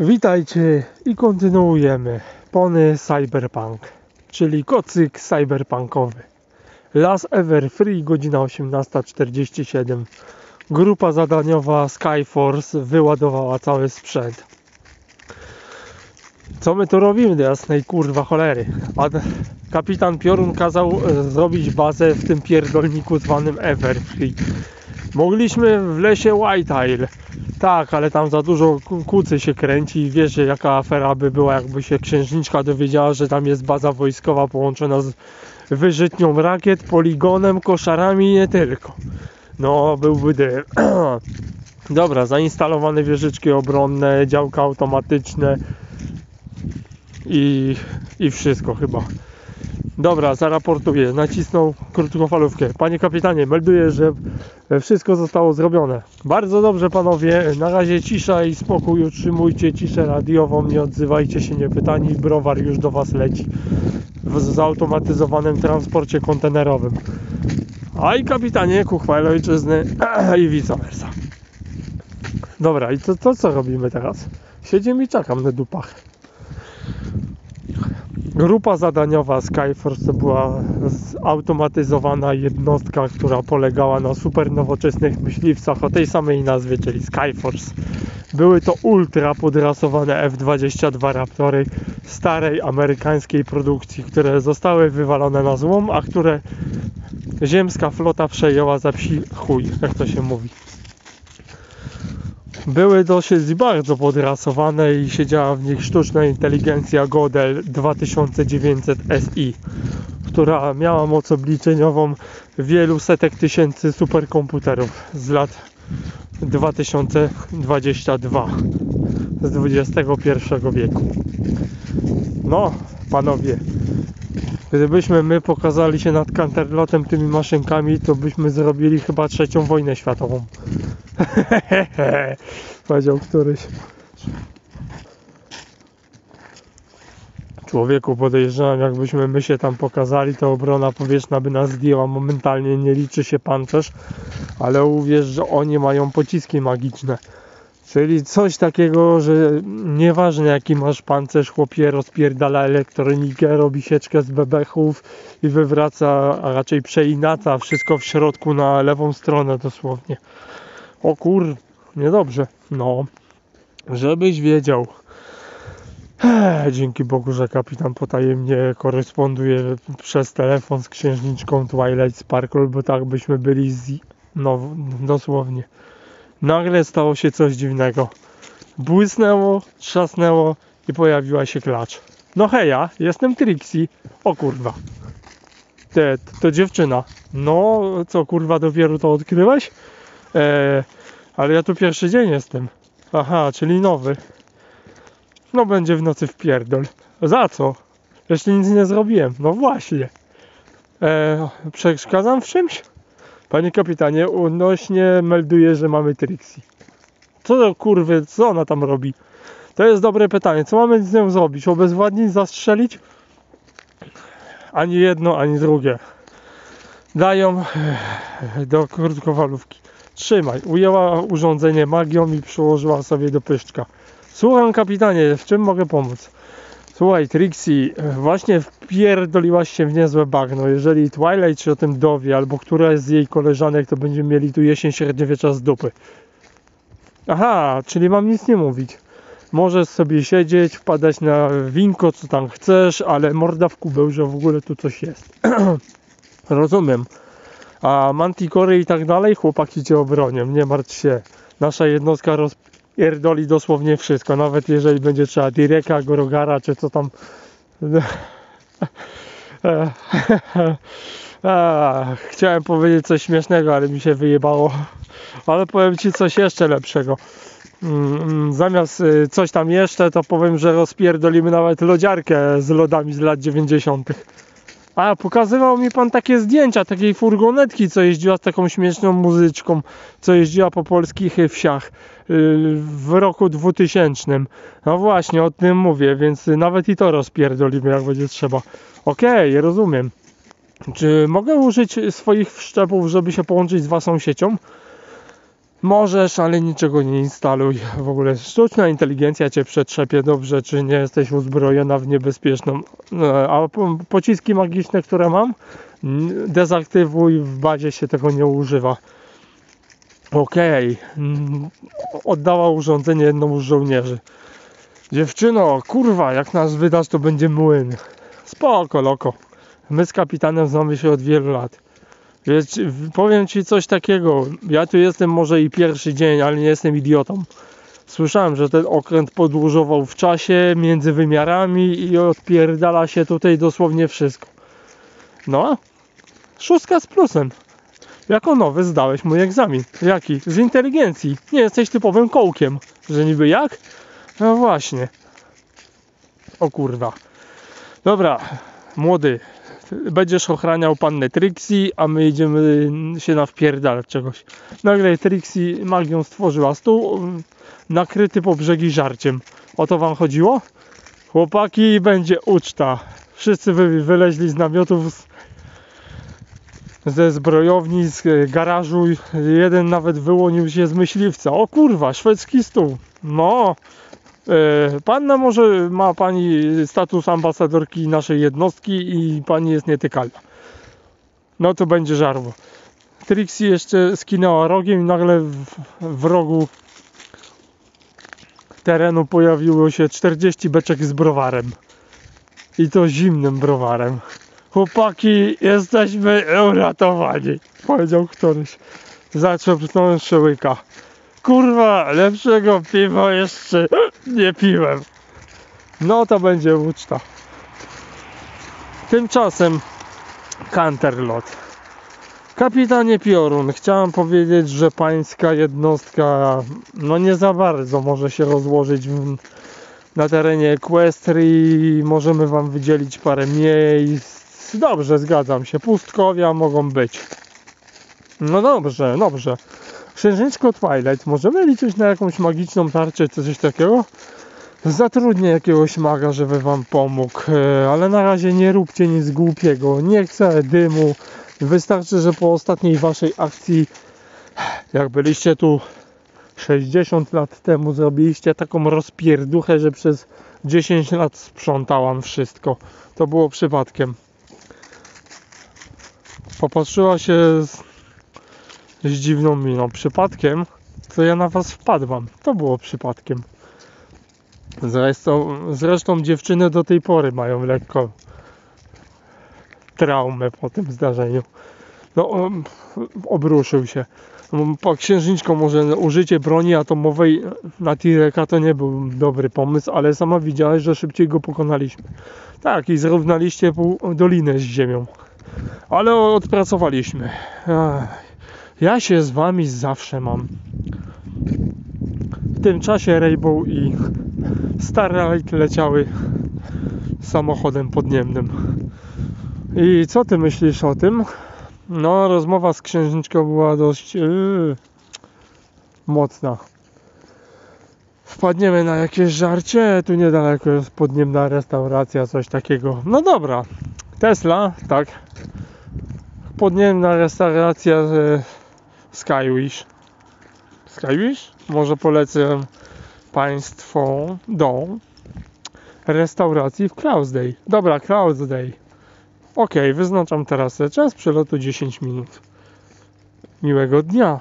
Witajcie i kontynuujemy. Pony Cyberpunk, czyli kocyk cyberpunkowy. Last Ever Free, godzina 18.47. Grupa zadaniowa Skyforce wyładowała cały sprzęt. Co my tu robimy do jasnej kurwa cholery? A kapitan Piorun kazał e, zrobić bazę w tym pierdolniku zwanym Everfree. Mogliśmy w lesie White Isle. Tak, ale tam za dużo kucy się kręci i wiesz, jaka afera by była, jakby się księżniczka dowiedziała, że tam jest baza wojskowa połączona z wyżytnią rakiet, poligonem, koszarami i nie tylko. No, byłby. Dobra, zainstalowane wieżyczki obronne, działka automatyczne i, i wszystko chyba. Dobra, zaraportuję. Nacisnął krótkofalówkę. Panie kapitanie, melduję, że wszystko zostało zrobione. Bardzo dobrze, panowie. Na razie cisza i spokój. Utrzymujcie ciszę radiową. Nie odzywajcie się niepytani. Browar już do was leci w zautomatyzowanym transporcie kontenerowym. A i kapitanie, ku chwale ojczyzny i vice versa. Dobra, i to, to co robimy teraz? Siedzimy i czekam na dupach. Grupa zadaniowa Skyforce to była zautomatyzowana jednostka, która polegała na super nowoczesnych myśliwcach o tej samej nazwie, czyli Skyforce. Były to ultra podrasowane F-22 Raptory starej amerykańskiej produkcji, które zostały wywalone na złom, a które ziemska flota przejęła za psi chuj, jak to się mówi. Były dosyć bardzo podrasowane i siedziała w nich sztuczna inteligencja Godel 2900 SI, która miała moc obliczeniową wielu setek tysięcy superkomputerów z lat 2022 z XXI wieku. No, panowie, gdybyśmy my pokazali się nad Canterlotem tymi maszynkami, to byśmy zrobili chyba trzecią wojnę światową. Powiedział któryś. Człowieku podejrzewam, jakbyśmy my się tam pokazali, to obrona powietrzna by nas zdjęła momentalnie, nie liczy się pancerz, ale uwierz, że oni mają pociski magiczne. Czyli coś takiego, że nieważne jaki masz pancerz, chłopie rozpierdala elektronikę, robi sieczkę z bebechów i wywraca, a raczej przeinaca wszystko w środku na lewą stronę dosłownie. O kur, niedobrze. No, żebyś wiedział. Dzięki Bogu, że kapitan potajemnie koresponduje przez telefon z księżniczką Twilight Sparkle, bo tak byśmy byli z... No, dosłownie. Nagle stało się coś dziwnego. Błysnęło, trzasnęło i pojawiła się klacz. No heja, jestem Trixie. O kurwa. Te, to dziewczyna. No, co kurwa, dopiero to odkryłeś? Eee, ale ja tu pierwszy dzień jestem. Aha, czyli nowy. No będzie w nocy w pierdol. Za co? Jeszcze nic nie zrobiłem. No właśnie. Eee, przeszkadzam w czymś? Panie kapitanie, unośnie melduję, że mamy Trixie. Co do kurwy, co ona tam robi? To jest dobre pytanie. Co mamy z nią zrobić? Obezwładnić, zastrzelić? Ani jedno, ani drugie. Dają do krótkowalówki. Trzymaj. Ujęła urządzenie magią i przyłożyła sobie do pyszczka. Słucham kapitanie, w czym mogę pomóc? Słuchaj, Trixie, właśnie wpierdoliłaś się w niezłe bagno. Jeżeli Twilight się o tym dowie, albo któraś z jej koleżanek, to będziemy mieli tu jesień średniowiecza z dupy. Aha, czyli mam nic nie mówić. Możesz sobie siedzieć, wpadać na winko, co tam chcesz, ale morda w kubeł, że w ogóle tu coś jest. Rozumiem. A Manticory i tak dalej, chłopaki cię obronią, nie martw się. Nasza jednostka rozpierdoli dosłownie wszystko, nawet jeżeli będzie trzeba Direka, Gorogara, czy co tam... Chciałem powiedzieć coś śmiesznego, ale mi się wyjebało. Ale powiem Ci coś jeszcze lepszego. Mm, mm, Zamiast y, coś tam jeszcze, to powiem, że rozpierdolimy nawet lodziarkę z lodami z lat 90. A, pokazywał mi pan takie zdjęcia takiej furgonetki, co jeździła z taką śmieszną muzyczką, co jeździła po polskich wsiach y, w roku 2000. No właśnie, o tym mówię, więc nawet i to rozpierdolimy, jak będzie trzeba. Okej, rozumiem. Czy mogę użyć swoich wszczepów, żeby się połączyć z waszą siecią? Możesz, ale niczego nie instaluj. W ogóle sztuczna inteligencja cię przetrzepie dobrze, czy nie jesteś uzbrojona w niebezpieczną. E, A po- pociski magiczne, które mam, dezaktywuj, w bazie się tego nie używa. Okej. Mm, Oddała urządzenie jednemu z żołnierzy. Dziewczyno, kurwa, jak nas wydasz, to będzie młyn. Spoko, loko. My z kapitanem znamy się od wielu lat. Wiesz, powiem ci coś takiego. Ja tu jestem może i pierwszy dzień, ale nie jestem idiotą. Słyszałem, że ten okręt podłużował w czasie, między wymiarami i odpierdala się tutaj dosłownie wszystko. No, szóstka z plusem. Jako nowy zdałeś mój egzamin. Jaki? Z inteligencji. Nie jesteś typowym kołkiem. Że niby jak? No właśnie. O kurwa. Dobra, młody, będziesz ochraniał pannę Trixie, a my idziemy się nawpierdalać czegoś. Nagle Trixie magią stworzyła stół mm, nakryty po brzegi żarciem. O to wam chodziło? Chłopaki, będzie uczta. Wszyscy wy, wyleźli z namiotów, z, ze zbrojowni, z e, garażu. Jeden nawet wyłonił się z myśliwca. O kurwa, szwedzki stół. No, Panna może ma pani status ambasadorki naszej jednostki i pani jest nietykalna. No to będzie żarło. Trixie jeszcze skinęła rogiem i nagle w, w rogu terenu pojawiło się 40 beczek z browarem. I to zimnym browarem. Chłopaki, jesteśmy uratowani, powiedział któryś. Zaczepnąłem szyłyka. Kurwa, lepszego piwa jeszcze nie piłem. No to będzie uczta. Tymczasem Canterlot. Kapitanie Piorun, chciałem powiedzieć, że pańska jednostka no nie za bardzo może się rozłożyć w, na terenie Equestrii. Możemy wam wydzielić parę miejsc. Dobrze, zgadzam się. Pustkowia mogą być. No dobrze, dobrze. Księżniczko Twilight, możemy liczyć na jakąś magiczną tarczę czy coś takiego? Zatrudnię jakiegoś maga, żeby wam pomógł, e, ale na razie nie róbcie nic głupiego. Nie chcę dymu. Wystarczy, że po ostatniej waszej akcji, jak byliście tu 60 lat temu, zrobiliście taką rozpierduchę, że przez 10 lat sprzątałam wszystko. To było przypadkiem. Popatrzyła się z dziwną miną. Przypadkiem to ja na was wpadłam. To było przypadkiem. Zresztą, zresztą dziewczyny do tej pory mają lekko traumę po tym zdarzeniu. No, um, obruszył się. Po księżniczką może użycie broni atomowej na Tireka to nie był dobry pomysł, ale sama widziałaś, że szybciej go pokonaliśmy. Tak, i zrównaliście dolinę z ziemią. Ale odpracowaliśmy. Ach. Ja się z wami zawsze mam. W tym czasie Rainbow i Starlight leciały samochodem podniemnym. I co ty myślisz o tym? No, rozmowa z księżniczką była dość yy, mocna. Wpadniemy na jakieś żarcie, tu niedaleko jest podniemna restauracja, coś takiego. No dobra, Tesla, tak. Podniemna restauracja e, Skywish. Skywish? Może polecę Państwu do restauracji w Cloudsday. Dobra, Cloudsday. Ok, wyznaczam teraz czas przelotu 10 minut. Miłego dnia.